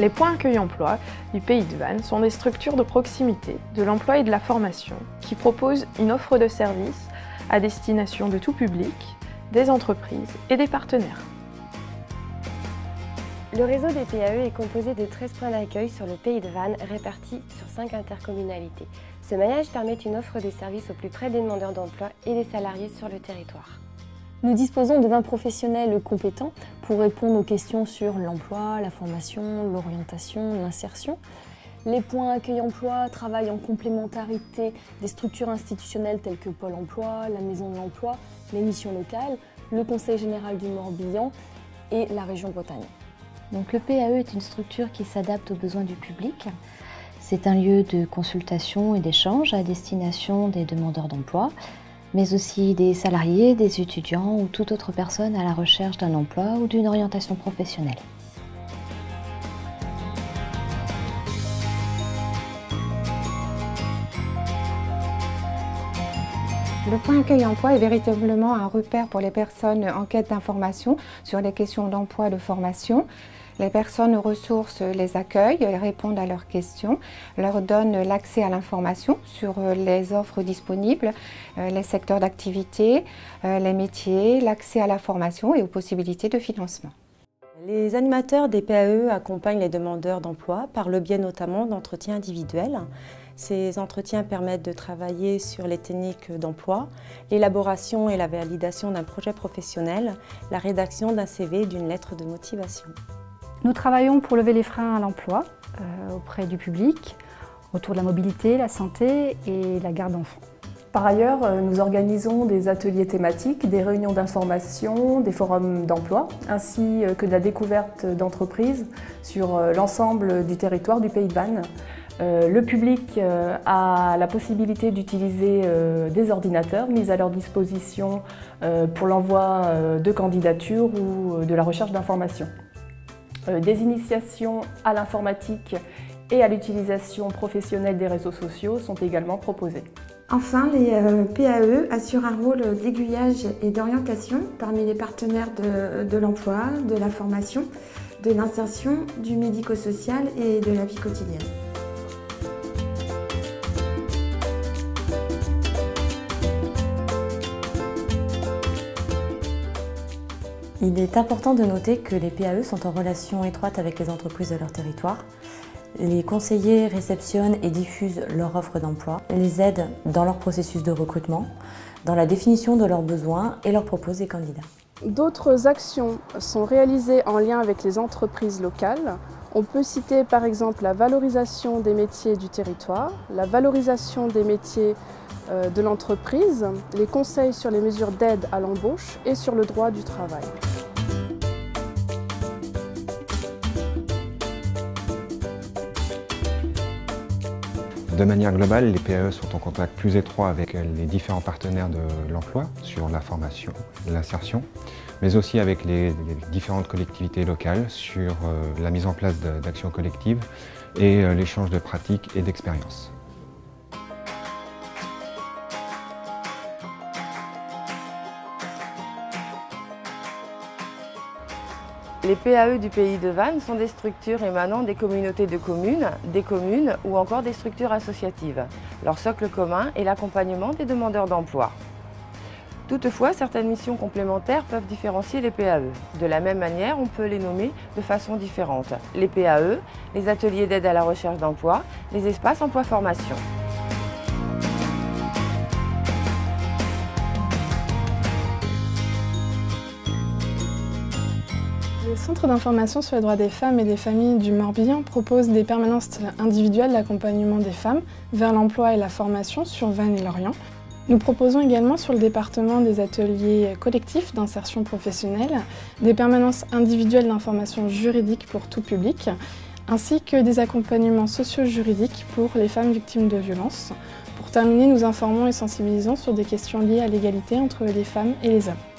Les points accueil emploi du pays de Vannes sont des structures de proximité de l'emploi et de la formation qui proposent une offre de services à destination de tout public, des entreprises et des partenaires. Le réseau des PAE est composé de 13 points d'accueil sur le pays de Vannes répartis sur 5 intercommunalités. Ce maillage permet une offre de services au plus près des demandeurs d'emploi et des salariés sur le territoire. Nous disposons de 20 professionnels compétents pour répondre aux questions sur l'emploi, la formation, l'orientation, l'insertion. Les points accueil emploi travaillent en complémentarité des structures institutionnelles telles que Pôle emploi, la Maison de l'emploi, les missions locales, le Conseil général du Morbihan et la région Bretagne. Donc le PAE est une structure qui s'adapte aux besoins du public. C'est un lieu de consultation et d'échange à destination des demandeurs d'emploi mais aussi des salariés, des étudiants ou toute autre personne à la recherche d'un emploi ou d'une orientation professionnelle. Le point accueil emploi est véritablement un repère pour les personnes en quête d'information sur les questions d'emploi et de formation. Les personnes ressources les accueillent, répondent à leurs questions, leur donnent l'accès à l'information sur euh, les offres disponibles, euh, les secteurs d'activité, euh, les métiers, l'accès à la formation et aux possibilités de financement. Les animateurs des PAE accompagnent les demandeurs d'emploi par le biais notamment d'entretiens individuels. Ces entretiens permettent de travailler sur les techniques d'emploi, l'élaboration et la validation d'un projet professionnel, la rédaction d'un CV et d'une lettre de motivation. Nous travaillons pour lever les freins à l'emploi euh, auprès du public, autour de la mobilité, la santé et la garde d'enfants. Par ailleurs, euh, nous organisons des ateliers thématiques, des réunions d'information, des forums d'emploi, ainsi euh, que de la découverte d'entreprises sur l'ensemble du territoire du Pays de Vannes. Le public a la possibilité d'utiliser des ordinateurs mis à leur disposition pour l'envoi de candidatures ou de la recherche d'informations. Euh, des initiations à l'informatique et à l'utilisation professionnelle des réseaux sociaux sont également proposées. Enfin, les euh, PAE assurent un rôle d'aiguillage et d'orientation parmi les partenaires de, de l'emploi, de la formation, de l'insertion, du médico-social et de la vie quotidienne. Il est important de noter que les PAE sont en relation étroite avec les entreprises de leur territoire. Les conseillers réceptionnent et diffusent leur offre d'emploi, les aident dans leur processus de recrutement, dans la définition de leurs besoins et leur proposent des candidats. D'autres actions sont réalisées en lien avec les entreprises locales. On peut citer par exemple la valorisation des métiers du territoire, la valorisation des métiers euh, de l'entreprise, les conseils sur les mesures d'aide à l'embauche et sur le droit du travail. De manière globale, les PAE sont en contact plus étroit avec les différents partenaires de l'emploi sur la formation, l'insertion, mais aussi avec les, différentes collectivités locales sur euh, la mise en place d'actions collectives et euh, l'échange de pratiques et d'expériences. Les PAE du pays de Vannes sont des structures émanant des communautés de communes, des communes ou encore des structures associatives. Leur socle commun est l'accompagnement des demandeurs d'emploi. Toutefois, certaines missions complémentaires peuvent différencier les PAE. De la même manière, on peut les nommer de façon différente. Les PAE, les ateliers d'aide à la recherche d'emploi, les espaces emploi-formation. Centre d'information sur les droits des femmes et des familles du Morbihan propose des permanences individuelles d'accompagnement des femmes vers l'emploi et la formation sur Vannes et Lorient. Nous proposons également sur le département des ateliers collectifs d'insertion professionnelle, des permanences individuelles d'information juridique pour tout public, ainsi que des accompagnements socio-juridiques pour les femmes victimes de violences. Pour terminer, nous informons et sensibilisons sur des questions liées à l'égalité entre les femmes et les hommes.